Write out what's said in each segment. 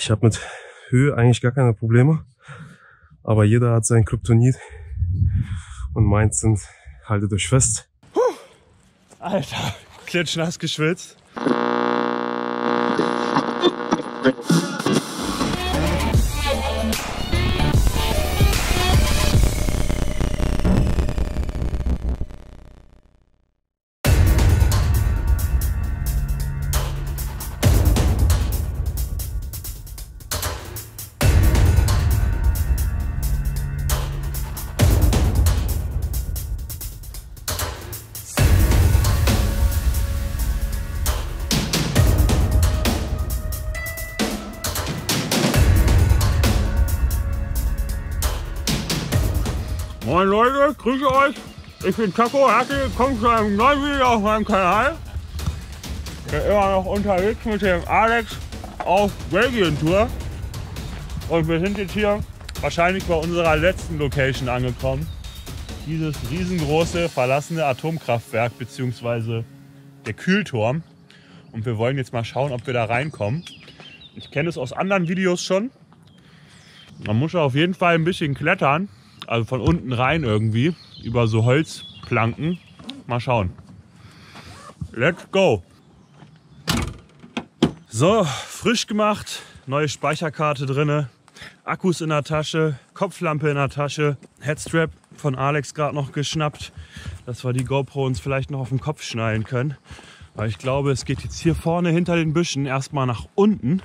Ich habe mit Höhe eigentlich gar keine Probleme. Aber jeder hat sein Kryptonit. Und meins sind, haltet euch fest. Alter, klitschnass geschwitzt. Leute, grüße euch. Ich bin Taco, herzlich willkommen zu einem neuen Video auf meinem Kanal. Ich bin immer noch unterwegs mit dem Alex auf Belgien-Tour. Und wir sind jetzt hier wahrscheinlich bei unserer letzten Location angekommen. Dieses riesengroße verlassene Atomkraftwerk bzw. der Kühlturm. Und wir wollen jetzt mal schauen, ob wir da reinkommen. Ich kenne es aus anderen Videos schon. Man muss auf jeden Fall ein bisschen klettern. Also von unten rein irgendwie. Über so Holzplanken. Mal schauen. Let's go. So, frisch gemacht. Neue Speicherkarte drinne. Akkus in der Tasche. Kopflampe in der Tasche. Headstrap von Alex gerade noch geschnappt. Dass wir die GoPro uns vielleicht noch auf den Kopf schnallen können. Weil ich glaube, es geht jetzt hier vorne hinter den Büschen erstmal nach unten.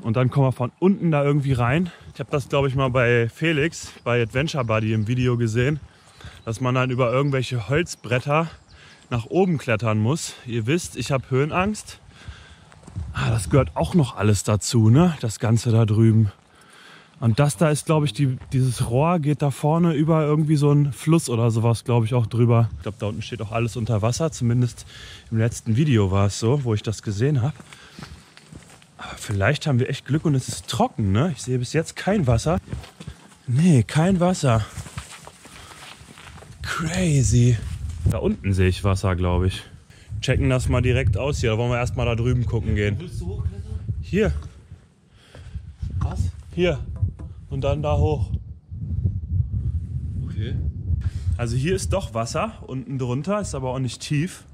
Und dann kommen wir von unten da irgendwie rein. Ich habe das, glaube ich, mal bei Felix, bei Adventure Buddy im Video gesehen, dass man dann über irgendwelche Holzbretter nach oben klettern muss. Ihr wisst, ich habe Höhenangst. Ah, das gehört auch noch alles dazu, ne? Das Ganze da drüben. Und das da ist, glaube ich, die, dieses Rohr geht da vorne über irgendwie so einen Fluss oder sowas, glaube ich, auch drüber. Ich glaube, da unten steht auch alles unter Wasser. Zumindest im letzten Video war es so, wo ich das gesehen habe. Vielleicht haben wir echt Glück und es ist trocken, ne? Ich sehe bis jetzt kein Wasser. Nee, kein Wasser. Crazy. Da unten sehe ich Wasser, glaube ich. Checken das mal direkt aus hier. Da wollen wir erstmal da drüben gucken gehen. Willst du hochklettern? Hier, Was? hier. Und dann da hoch. Okay. Also hier ist doch Wasser unten drunter, ist aber auch nicht tief.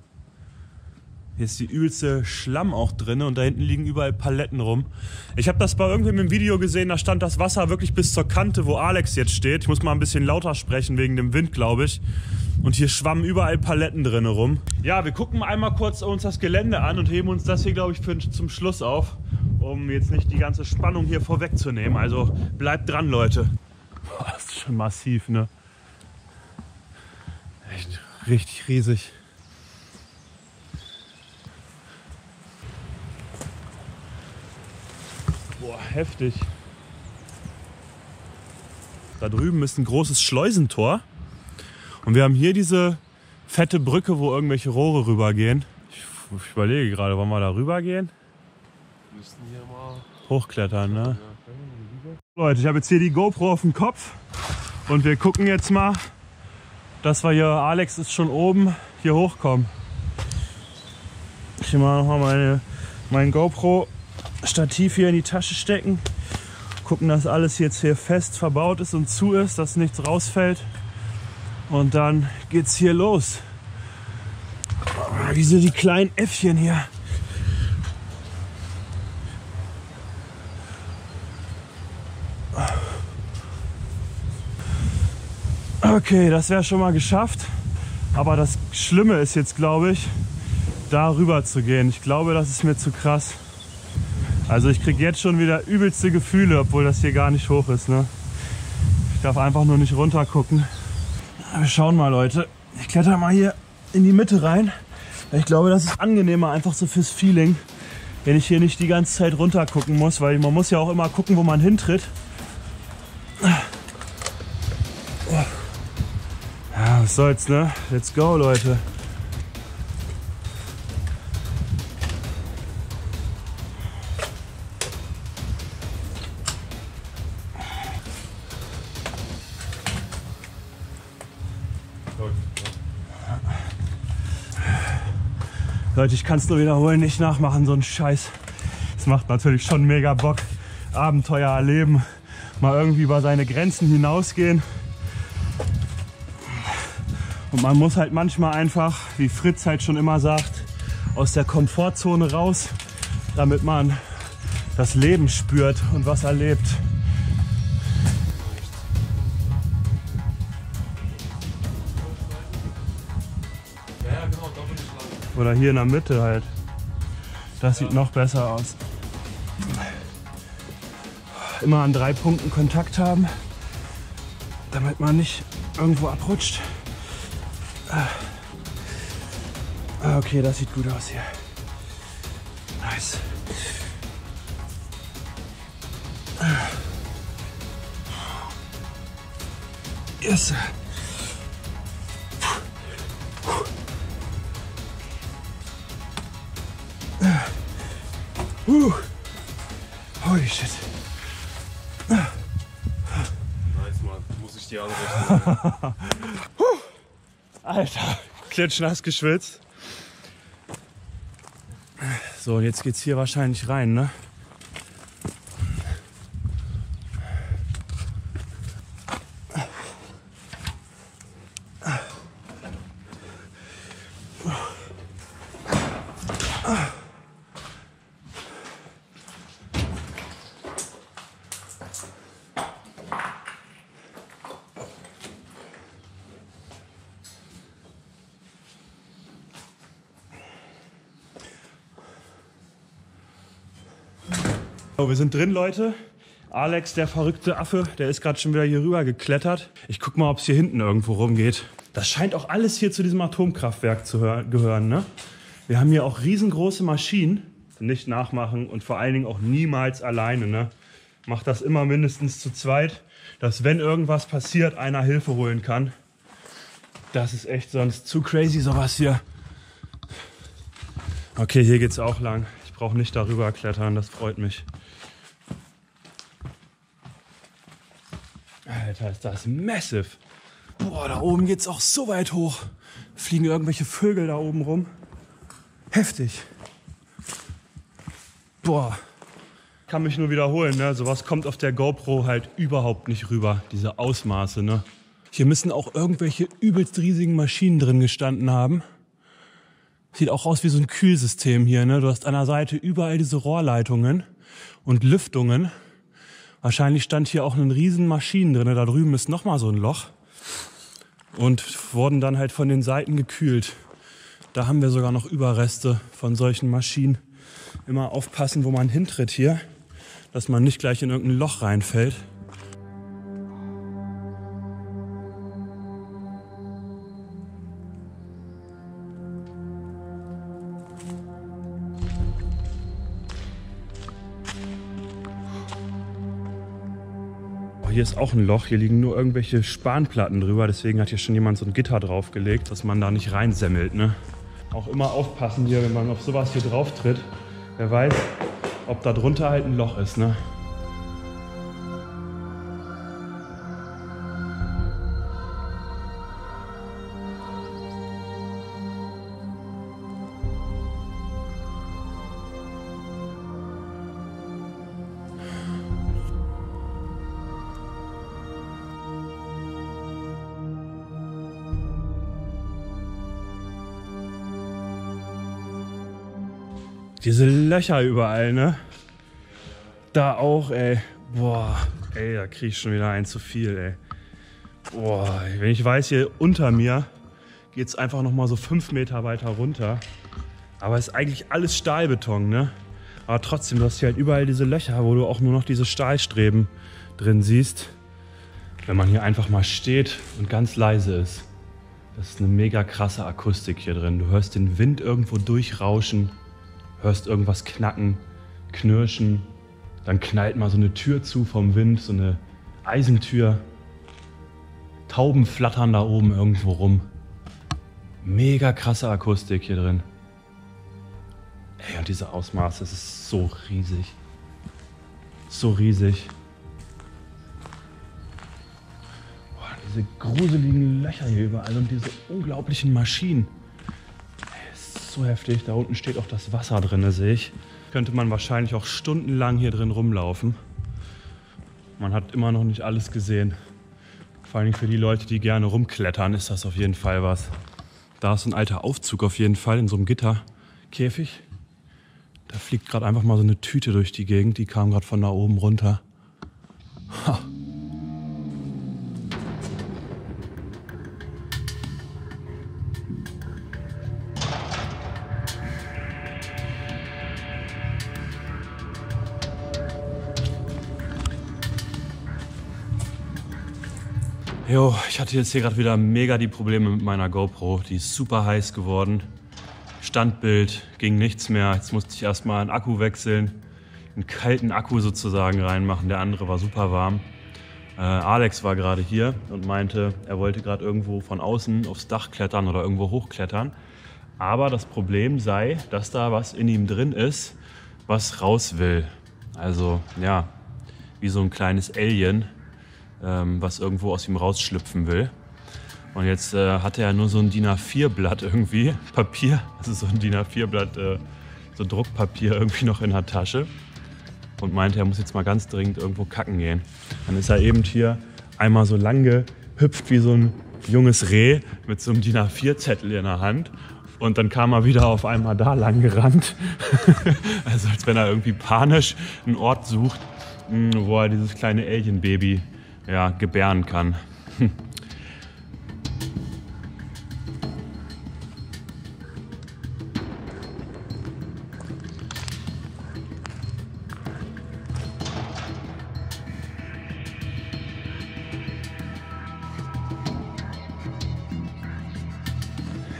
Hier ist die übelste Schlamm auch drin und da hinten liegen überall Paletten rum. Ich habe das bei irgendwem im Video gesehen, da stand das Wasser wirklich bis zur Kante, wo Alex jetzt steht. Ich muss mal ein bisschen lauter sprechen wegen dem Wind, glaube ich. Und hier schwammen überall Paletten drin rum. Ja, wir gucken einmal kurz uns das Gelände an und heben uns das hier, glaube ich, für, zum Schluss auf, um jetzt nicht die ganze Spannung hier vorwegzunehmen. Also bleibt dran, Leute. Boah, das ist schon massiv, ne? Echt richtig riesig. Boah, heftig. Da drüben ist ein großes Schleusentor. Und wir haben hier diese fette Brücke, wo irgendwelche Rohre rübergehen. Ich, ich überlege gerade, wollen wir da rübergehen? Wir müssen hier mal. Hochklettern, ne? Leute, ich habe jetzt hier die GoPro auf dem Kopf. Und wir gucken jetzt mal, dass wir hier, Alex ist schon oben, hier hochkommen. Ich mal nochmal meine, mein GoPro-Stativ hier in die Tasche stecken. Gucken, dass alles jetzt hier fest verbaut ist und zu ist, dass nichts rausfällt. Und dann geht's hier los. Ah, Wieso die kleinen Äffchen hier? Okay, das wäre schon mal geschafft. Aber das Schlimme ist jetzt, glaube ich, da rüber zu gehen. Ich glaube, das ist mir zu krass. Also ich kriege jetzt schon wieder übelste Gefühle, obwohl das hier gar nicht hoch ist. Ne? Ich darf einfach nur nicht runter gucken. Wir schauen mal, Leute. Ich kletter mal hier in die Mitte rein. Ich glaube, das ist angenehmer einfach so fürs Feeling, wenn ich hier nicht die ganze Zeit runter gucken muss, weil man muss ja auch immer gucken, wo man hintritt. Ja, was soll's, ne? Let's go, Leute. Leute, ich kann es nur wiederholen, nicht nachmachen, so ein Scheiß. Es macht natürlich schon mega Bock. Abenteuer erleben, mal irgendwie über seine Grenzen hinausgehen. Und man muss halt manchmal einfach, wie Fritz halt schon immer sagt, aus der Komfortzone raus, damit man das Leben spürt und was erlebt. Oder hier in der Mitte halt. Das sieht noch besser aus. Immer an drei Punkten Kontakt haben, damit man nicht irgendwo abrutscht. Ah, Okay, das sieht gut aus hier. Nice. Yes. Uh. Holy shit. Nice, Mann. Muss ich dir anrechnen. Alter, klitschnass geschwitzt. So, und jetzt geht's hier wahrscheinlich rein, ne? So, wir sind drin, Leute. Alex, der verrückte Affe, der ist gerade schon wieder hier rüber geklettert. Ich guck mal, ob es hier hinten irgendwo rumgeht. Das scheint auch alles hier zu diesem Atomkraftwerk zu hör- gehören, ne? Wir haben hier auch riesengroße Maschinen. Nicht nachmachen und vor allen Dingen auch niemals alleine, ne? Macht das immer mindestens zu zweit, dass wenn irgendwas passiert, einer Hilfe holen kann. Das ist echt sonst zu crazy, sowas hier. Okay, hier geht's auch lang. Ich brauche nicht darüber klettern, das freut mich. Alter, ist das massive. Boah, da oben geht's auch so weit hoch. Fliegen irgendwelche Vögel da oben rum. Heftig. Boah. Kann mich nur wiederholen, ne? Sowas kommt auf der GoPro halt überhaupt nicht rüber. Diese Ausmaße, ne? Hier müssen auch irgendwelche übelst riesigen Maschinen drin gestanden haben. Sieht auch aus wie so ein Kühlsystem hier, ne? Du hast an der Seite überall diese Rohrleitungen und Lüftungen. Wahrscheinlich stand hier auch ein riesen Maschinen drin. Da drüben ist nochmal so ein Loch. Und wurden dann halt von den Seiten gekühlt. Da haben wir sogar noch Überreste von solchen Maschinen. Immer aufpassen, wo man hintritt hier, dass man nicht gleich in irgendein Loch reinfällt. Hier ist auch ein Loch. Hier liegen nur irgendwelche Spanplatten drüber. Deswegen hat hier schon jemand so ein Gitter draufgelegt, dass man da nicht reinsemmelt. Ne? Auch immer aufpassen hier, wenn man auf sowas hier drauf tritt. Wer weiß, ob da drunter halt ein Loch ist. Ne? Diese Löcher überall, ne? Da auch, ey. Boah, ey, da krieg ich schon wieder ein zu viel, ey. Boah, wenn ich weiß, hier unter mir geht's einfach noch mal so fünf Meter weiter runter. Aber es ist eigentlich alles Stahlbeton, ne? Aber trotzdem, du hast hier halt überall diese Löcher, wo du auch nur noch diese Stahlstreben drin siehst. Wenn man hier einfach mal steht und ganz leise ist. Das ist eine mega krasse Akustik hier drin. Du hörst den Wind irgendwo durchrauschen hörst irgendwas knacken, knirschen, dann knallt mal so eine Tür zu vom Wind, so eine Eisentür. Tauben flattern da oben irgendwo rum. Mega krasse Akustik hier drin. Ey, und diese Ausmaße, es ist so riesig. So riesig. Boah, diese gruseligen Löcher hier überall und diese unglaublichen Maschinen. So heftig. Da unten steht auch das Wasser drin, sehe ich. Könnte man wahrscheinlich auch stundenlang hier drin rumlaufen. Man hat immer noch nicht alles gesehen. Vor allem für die Leute, die gerne rumklettern, ist das auf jeden Fall was. Da ist ein alter Aufzug auf jeden Fall in so einem Gitterkäfig. Da fliegt gerade einfach mal so eine Tüte durch die Gegend. Die kam gerade von da oben runter. Ha. Jo, ich hatte jetzt hier gerade wieder mega die Probleme mit meiner GoPro. Die ist super heiß geworden. Standbild ging nichts mehr. Jetzt musste ich erstmal einen Akku wechseln, einen kalten Akku sozusagen reinmachen. Der andere war super warm. Äh, Alex war gerade hier und meinte, er wollte gerade irgendwo von außen aufs Dach klettern oder irgendwo hochklettern. Aber das Problem sei, dass da was in ihm drin ist, was raus will. Also ja, wie so ein kleines Alien, ähm, was irgendwo aus ihm rausschlüpfen will. Und jetzt äh, hatte er nur so ein DIN A4-Blatt irgendwie, Papier, also so ein DIN A4-Blatt, äh, so Druckpapier irgendwie noch in der Tasche. Und meinte, er muss jetzt mal ganz dringend irgendwo kacken gehen. Dann ist er eben hier einmal so lang gehüpft wie so ein junges Reh mit so einem DIN A4-Zettel in der Hand. Und dann kam er wieder auf einmal da lang gerannt. also als wenn er irgendwie panisch einen Ort sucht, mh, wo er dieses kleine Alien-Baby ja, gebären kann.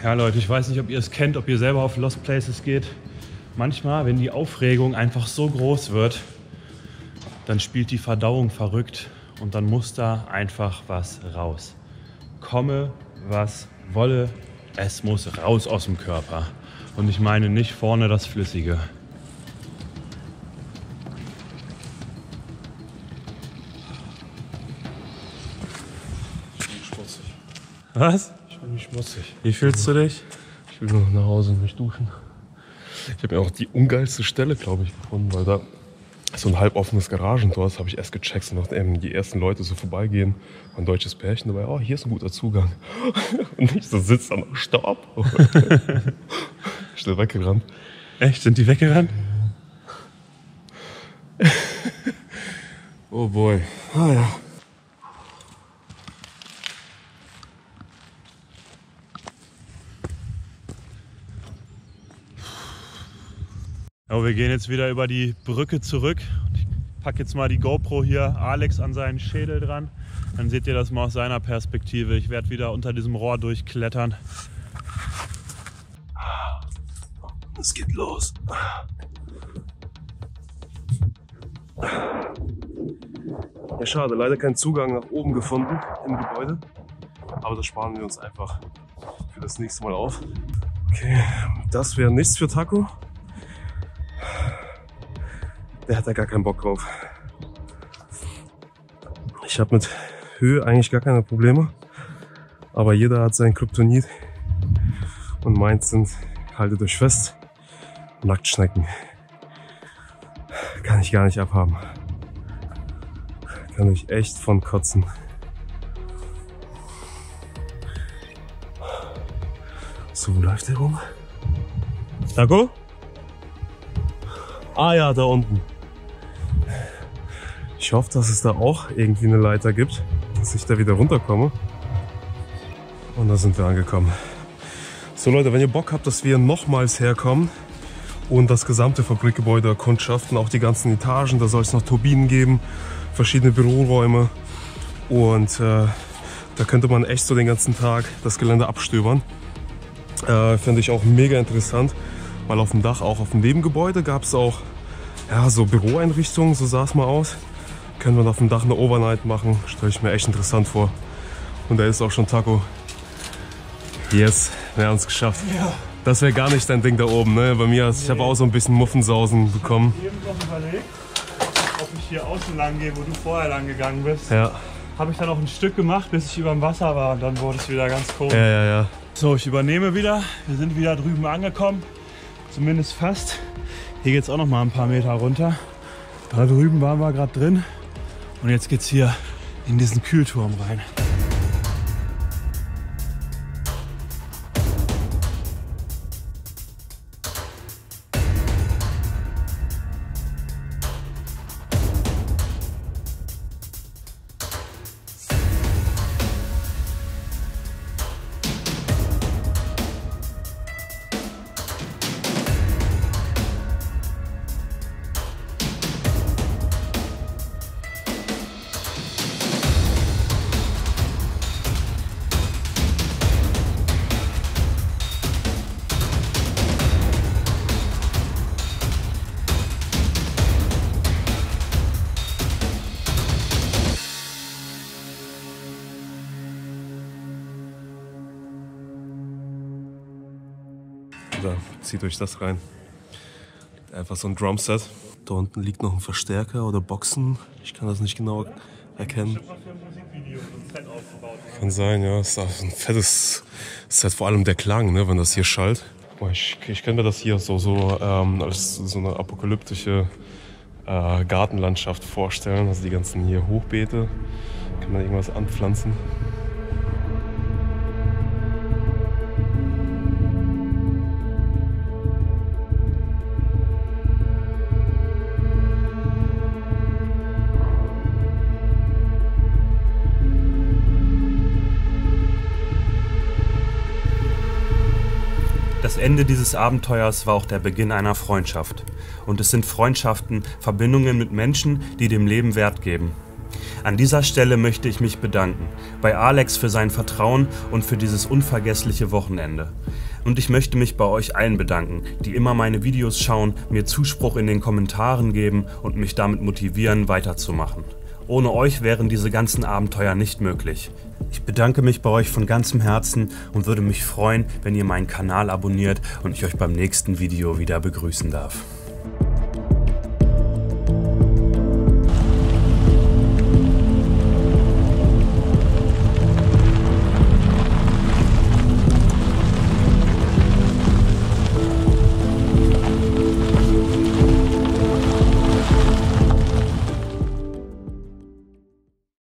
Ja, Leute, ich weiß nicht, ob ihr es kennt, ob ihr selber auf Lost Places geht. Manchmal, wenn die Aufregung einfach so groß wird, dann spielt die Verdauung verrückt und dann muss da einfach was raus. Komme, was wolle, es muss raus aus dem Körper. Und ich meine nicht vorne das Flüssige. Schmutzig. Was? Ich bin nicht schmutzig. Wie fühlst du dich? Ich will nur noch nach Hause und mich duschen. Ich habe mir auch die ungeilste Stelle, glaube ich, gefunden, weil da so ein halboffenes Garagentor. Das habe ich erst gecheckt, nachdem die ersten Leute so vorbeigehen. Ein deutsches Pärchen dabei, oh, hier ist ein guter Zugang. Und ich so sitze am Stopp. Schnell weggerannt. Echt? Sind die weggerannt? Oh boy. Ah ja. Ja, wir gehen jetzt wieder über die Brücke zurück. Ich packe jetzt mal die GoPro hier Alex an seinen Schädel dran. Dann seht ihr das mal aus seiner Perspektive. Ich werde wieder unter diesem Rohr durchklettern. Es geht los. Ja, schade, leider keinen Zugang nach oben gefunden im Gebäude. Aber das sparen wir uns einfach für das nächste Mal auf. Okay, das wäre nichts für Taco. Der hat da gar keinen Bock drauf. Ich habe mit Höhe eigentlich gar keine Probleme. Aber jeder hat sein Kryptonit. Und meins sind, haltet euch fest, Nacktschnecken. Kann ich gar nicht abhaben. Kann ich echt von kotzen. So, wo läuft der rum? Taco? Ah ja, da unten. Ich hoffe, dass es da auch irgendwie eine Leiter gibt, dass ich da wieder runterkomme. Und da sind wir angekommen. So Leute, wenn ihr Bock habt, dass wir nochmals herkommen und das gesamte Fabrikgebäude erkundschaften, auch die ganzen Etagen, da soll es noch Turbinen geben, verschiedene Büroräume und äh, da könnte man echt so den ganzen Tag das Gelände abstöbern. Äh, Finde ich auch mega interessant, weil auf dem Dach, auch auf dem Nebengebäude, gab es auch ja, so Büroeinrichtungen, so sah es mal aus. Können wir auf dem Dach eine Overnight machen, stelle ich mir echt interessant vor. Und da ist auch schon Taco. Yes, wir haben es geschafft. Ja. Das wäre gar nicht dein Ding da oben, ne? Bei mir, ich habe auch so ein bisschen Muffensausen bekommen. Ich habe eben noch überlegt, ob ich hier außen lang gehe, wo du vorher lang gegangen bist. Ja, Habe ich dann noch ein Stück gemacht, bis ich über dem Wasser war und dann wurde es wieder ganz komisch. ja, ja, ja. So, ich übernehme wieder. Wir sind wieder drüben angekommen. Zumindest fast. Hier geht es auch noch mal ein paar Meter runter. Da drüben waren wir gerade drin. Und jetzt geht es hier in diesen Kühlturm rein. Da zieht euch das rein. Einfach so ein Drumset. Da unten liegt noch ein Verstärker oder Boxen. Ich kann das nicht genau erkennen. Kann sein, ja. Ist ein fettes Set, vor allem der Klang, ne, wenn das hier schallt. Ich, ich kann mir das hier so, so ähm, als so eine apokalyptische äh, Gartenlandschaft vorstellen. Also die ganzen hier Hochbeete. Kann man irgendwas anpflanzen. Ende dieses Abenteuers war auch der Beginn einer Freundschaft. Und es sind Freundschaften, Verbindungen mit Menschen, die dem Leben Wert geben. An dieser Stelle möchte ich mich bedanken bei Alex für sein Vertrauen und für dieses unvergessliche Wochenende. Und ich möchte mich bei euch allen bedanken, die immer meine Videos schauen, mir Zuspruch in den Kommentaren geben und mich damit motivieren, weiterzumachen. Ohne euch wären diese ganzen Abenteuer nicht möglich. Ich bedanke mich bei euch von ganzem Herzen und würde mich freuen, wenn ihr meinen Kanal abonniert und ich euch beim nächsten Video wieder begrüßen darf.